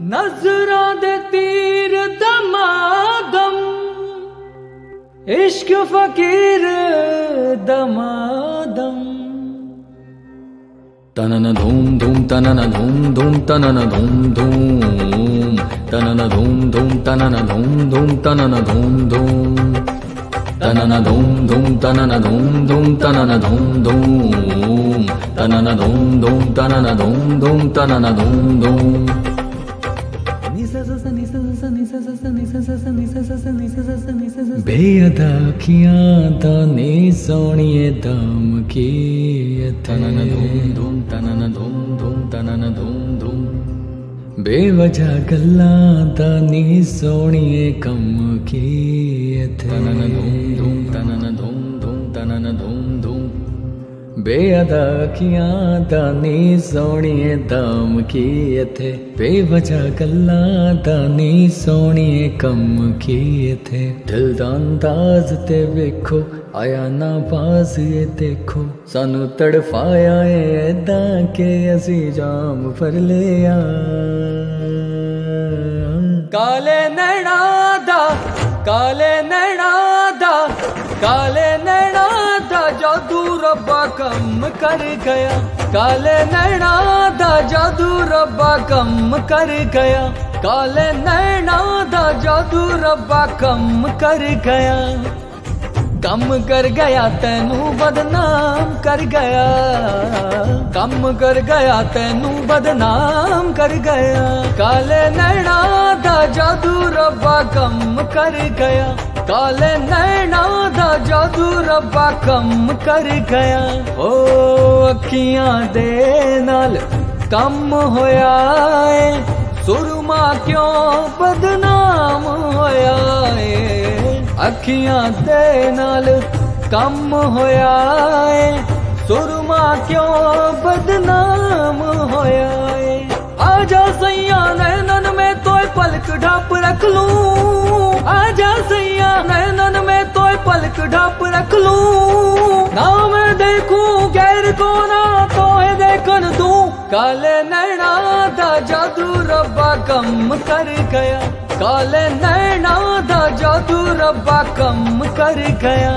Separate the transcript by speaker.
Speaker 1: नजरों दे तीर दमादम इश्क फकीर दमादम।
Speaker 2: तनन धूम धूम तनन धूम धूम तनन धूम धूम। तनन धूम धूम तनन धूम धूम तनन धूम धूम तनन धूम धूम तनन धूम धूम तनन धूम धूम तनन धूम धूम तनन धूम धूम तनन धूम धूम बेअदा अखियां ताने सोनिए दाम की तनन धूम धूम तनन धूम धूम तनन धूम धूम बेवजह गल्लां ताने सोनिए कम की तनन धूम धूम तनन धूम धूम तनन धूम धूम बेअदा अखियाँ तानी सोनिए दाम की थे। बेवजह गल्ला तानी सोनिए कम की थे। दिल दा ते वेखो, आया ना बाज, ये देखो। सानू तड़फाया ऐदा के असी जाम फर लिया।
Speaker 1: काले नैना दा, काले नैना दा, काले जादू रब्बा कम कर गया। काले नैना दा जादू रब्बा कम कर गया। काले नैना दा जादू रब्बा कम कर गया। कम कर गया तेनू बदनाम कर गया। कम कर गया तेनू बदनाम कर गया। काले नैना दा जादू रब्बा कम कर गया। काले नैना रब्बा कम कर गया। ओ, अखिया दे नाल कम होया है। सुरमा क्यों बदनाम होया है? अखियाँ दे नाल कम होया है। सुरमा क्यों बदनाम होया है? आजा सैया नैनन में तोय पलक ढप रख लूँ। तो पलक ढाप रख लू। ना मैं देखूँ, गैर को ना तो है देखन तू काले नैना दा जादू रब्बा कम कर गया। काले नैना दा जादू रब्बा कम कर गया।